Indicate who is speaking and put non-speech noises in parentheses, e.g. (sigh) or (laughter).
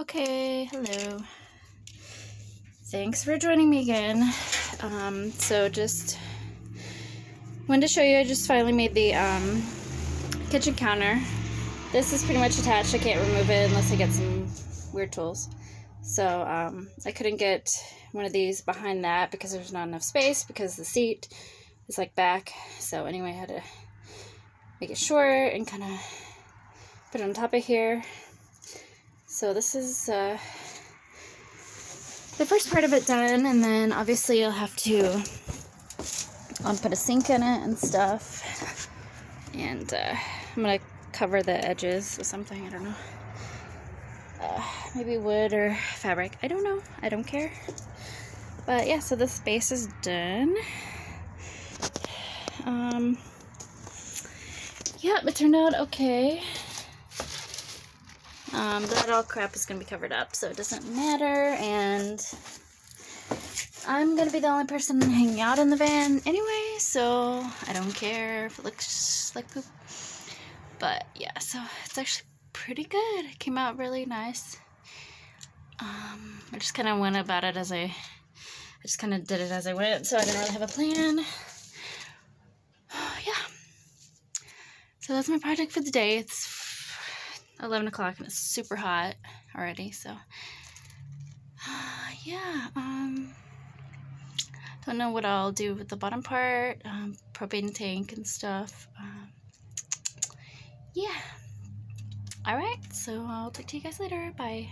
Speaker 1: Okay, hello. Thanks for joining me again. Um, so just wanted to show you, I just finally made the um, kitchen counter. This is pretty much attached. I can't remove it unless I get some weird tools. So um, I couldn't get one of these behind that because there's not enough space because the seat is like back. So anyway, I had to make it short and kind of put it on top of here. So this is uh, the first part of it done, and then obviously you'll have to um, put a sink in it and stuff. And uh, I'm gonna cover the edges with something, I don't know. Uh, maybe wood or fabric. I don't know. I don't care. But yeah, so this base is done. Um, yeah, it turned out okay. Um, that all crap is going to be covered up, so it doesn't matter, and I'm going to be the only person hanging out in the van anyway, so I don't care if it looks like poop. But yeah, so it's actually pretty good. It came out really nice. Um, I just kind of went about it as I, I just kind of did it as I went, so I didn't really have a plan. (sighs) yeah. So that's my project for the day. It's 11 o'clock and it's super hot already, so (sighs) yeah, um, don't know what I'll do with the bottom part, um, propane tank and stuff. Um, yeah. Alright, so I'll talk to you guys later. Bye.